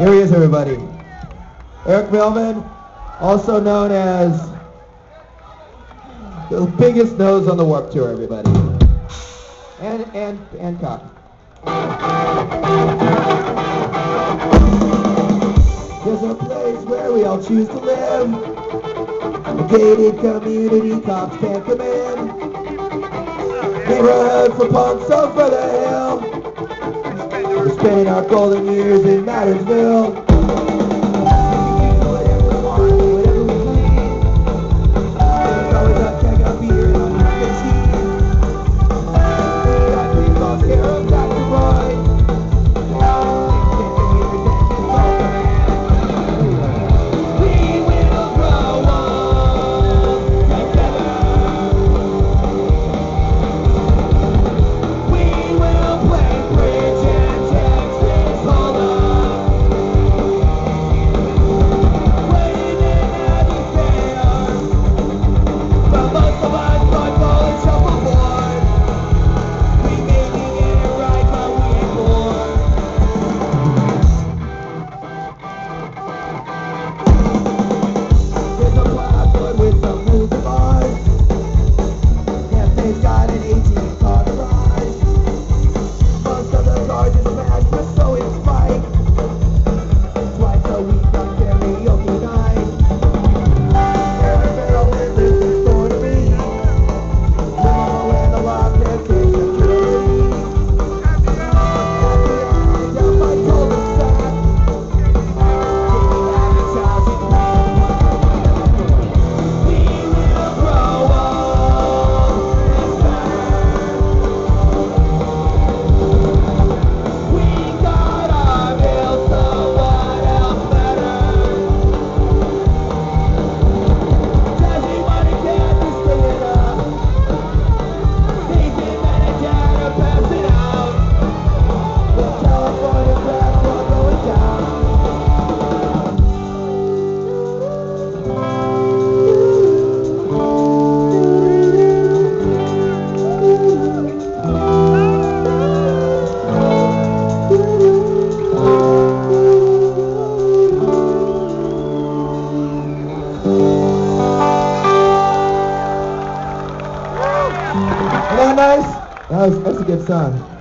Here he is, everybody. Eric Melvin, also known as the biggest nose on the Warped Tour, everybody. And, and, and cock. There's a place where we all choose to live. A gated community cops can't come in. Neighborhood for punks over the hill. We spent our golden years in Mattersville. that nice? That was, that's a good song.